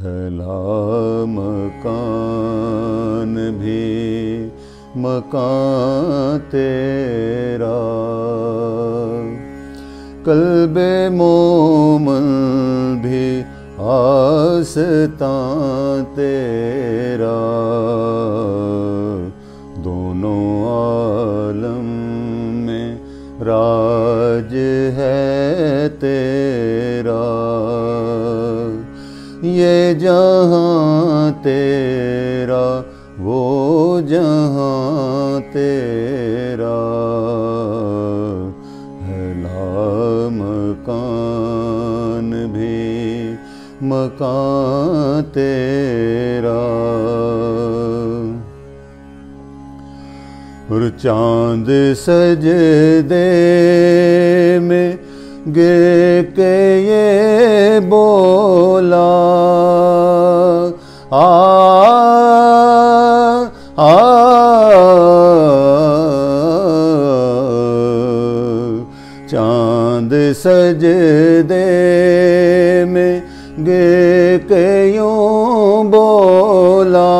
हला मकान भी मकान तेरा। कल्बे मोमन भी आसता तेरा। दोनों आलम में राज है तेरा। ये जहाँ तेरा, वो जहाँ तेरा है मकान भी, मकान तेरा। और चाँद सज दे में गे के ये बोला चाँद सज दे में गे के यूँ बोला,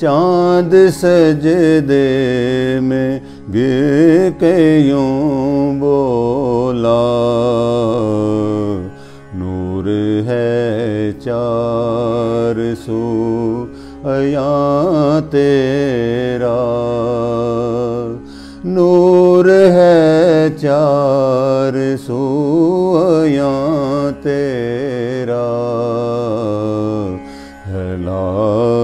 चाँद सज दे में गे के यूँ बोला, नूर है चार सू अया तेरा, नूर है चार सू अया तेरा। है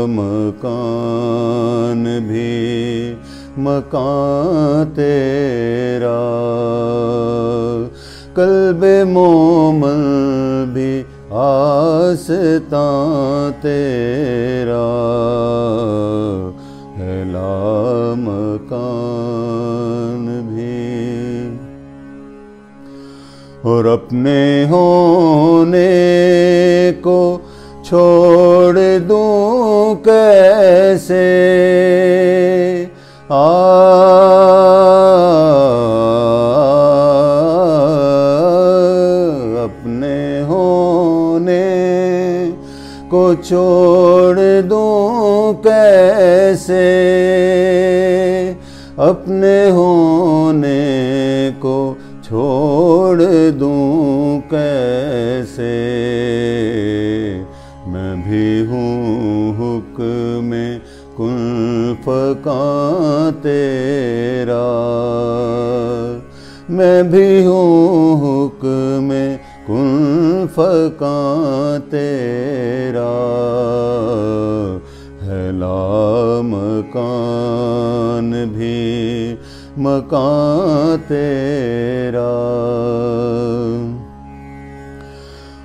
मकान भी मकान तेरा। कल्बे मोमल भी आसता तेरा। और अपने होने को छोड़ दूँ कैसे? आ, अपने होने को छोड़ दूँ कैसे? अपने होने को छोड़ दूँ कैसे? मैं भी हूँ हुक में कुल फका तेरा। मैं भी हूँ हुक में कुल फका तेरा। है मकान भी मकान तेरा।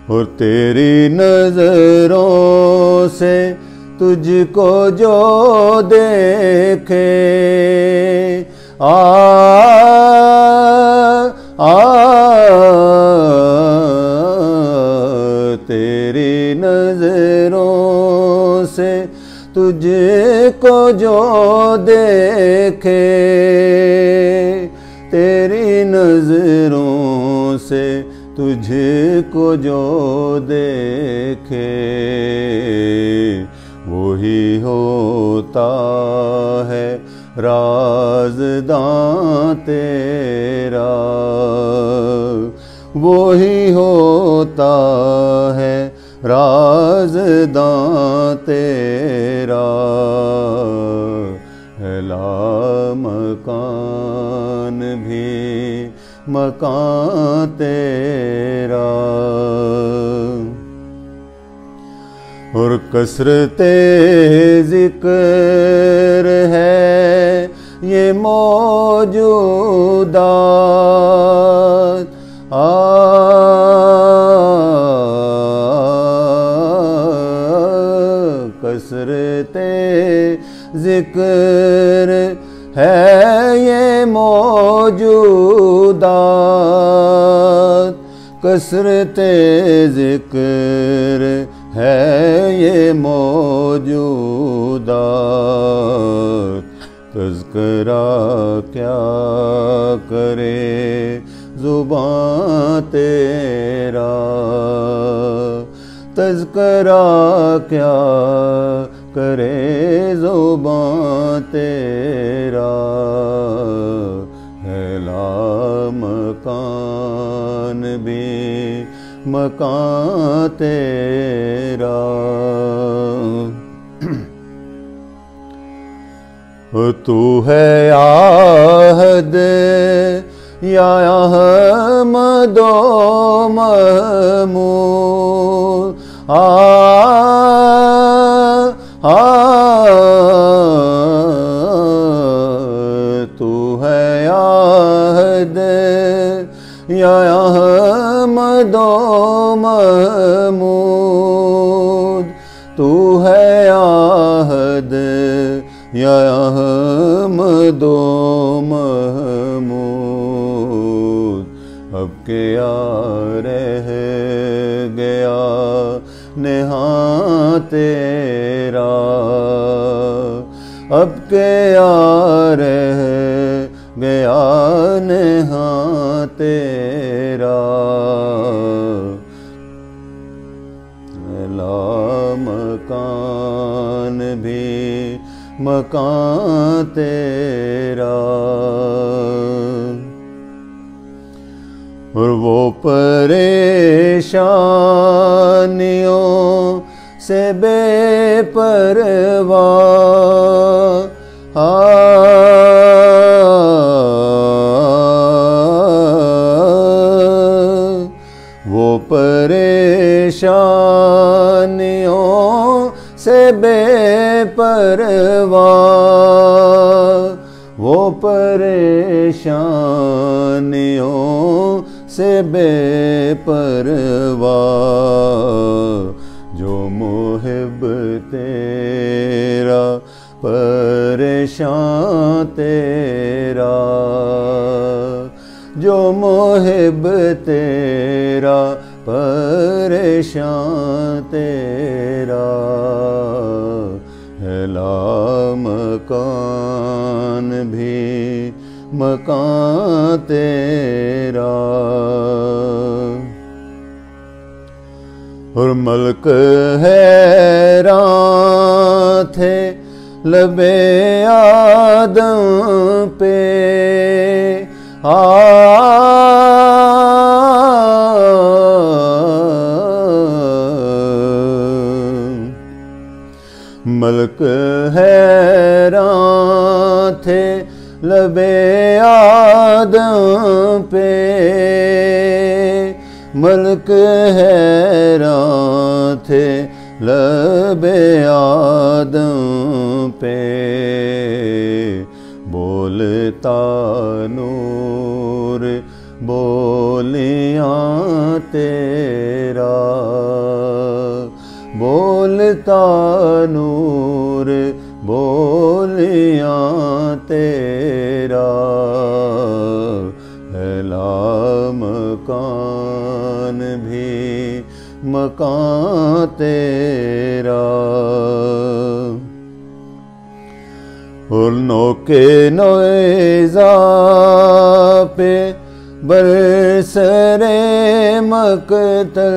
और तेरी नज़रों से तुझको जो देखे, आ आ, तेरी नज़रों से तुझको जो देखे नज़रों से तुझको जो देखे, वही होता है राजदां तेरा। वही होता है राजदां तेरा। हला मकान भी मकान तेरा। और कसरते ज़िक्र है ये मौजूदा। कसरते ज़िक्र है ये मौजूदात कसरते ज़िक्र है ये मौजूदात तज़करा क्या करे ज़ुबान तेरा? तस्करा क्या करे जुबां तेरा, है मकान भी मकान तेरा। तू है आहद, या अहमदो आ आ या अहमदो महमूद तू है आहद या अहमदो महमूद अब के रह गया नेहा तेरा, अब के रह गया नेहा मकान तेरा और वो परेशानियों से बेपरवा। वो परेशानियों से बेपरवा वो परेशानियों से बेपरवा जो मुहिब तेरा, परेशान तेरा। जो मुहिब तेरा, परेशान तेरा। मकान भी मकान तेरा और मलक हैरान थे लबे आदम पे। मलक हैरान थे लबे आदम पे। मलक हैरान थे लबे आदम पे। बोलता नूर, बोलिया तेरा। बोलता नूर, बोलिया तेरा हेला मकान भी मकान तेरा। और नौके नोएजा पे बरसरे मकतल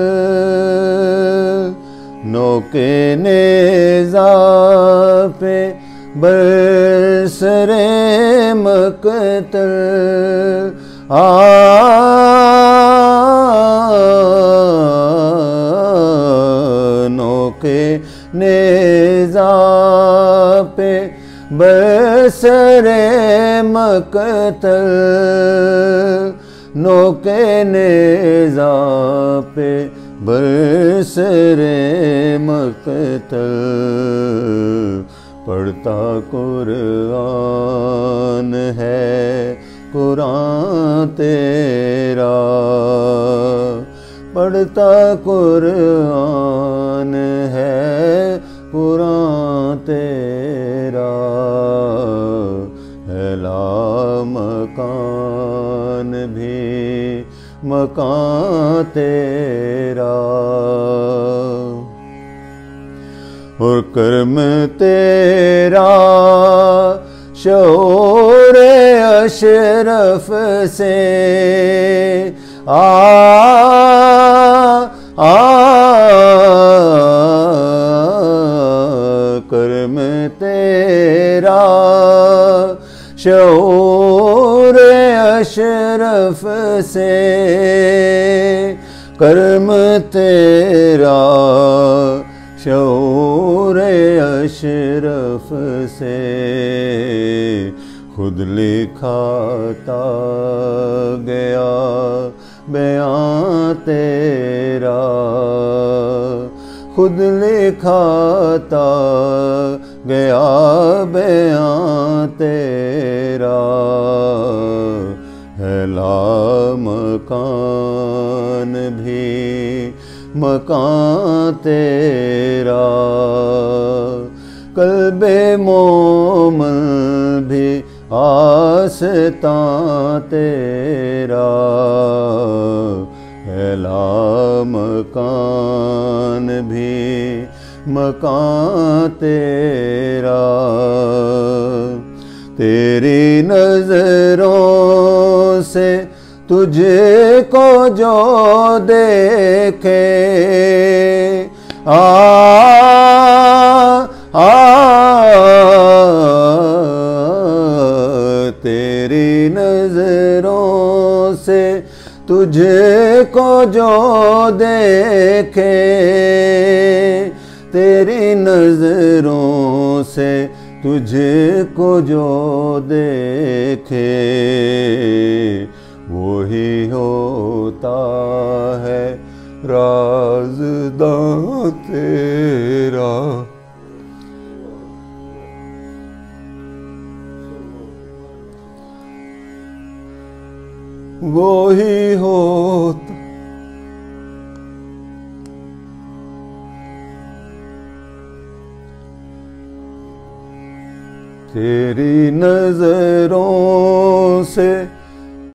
नौके नेजा पे बरसरे आ नौके नेजा पे बरसरे मकतल नौके नेजा पे बरसरे मकतल पढ़ता कुरान है कुरान तेरा। पढ़ता कुरान मकान तेरा। और कर्म तेरा शोर अशरफ से। आ आ कर्म तेरा शोर अशरफ से कर्म तेरा शौर अशरफ से खुद लिखाता गया बयां तेरा खुद लिखाता गया बयां तेरा है ला मकान भी मकान तेरा कल्बे मोमन भी आसता तेरा है ला मकान भी मकान तेरा तेरी नज़रों से तुझे को जो देखे। आ तेरी नज़रों से तुझे को जो देखे। तेरी नज़रों से तुझे को जो देखे वो ही होता है राजदां तेरा वो ही होता तेरी नज़रों से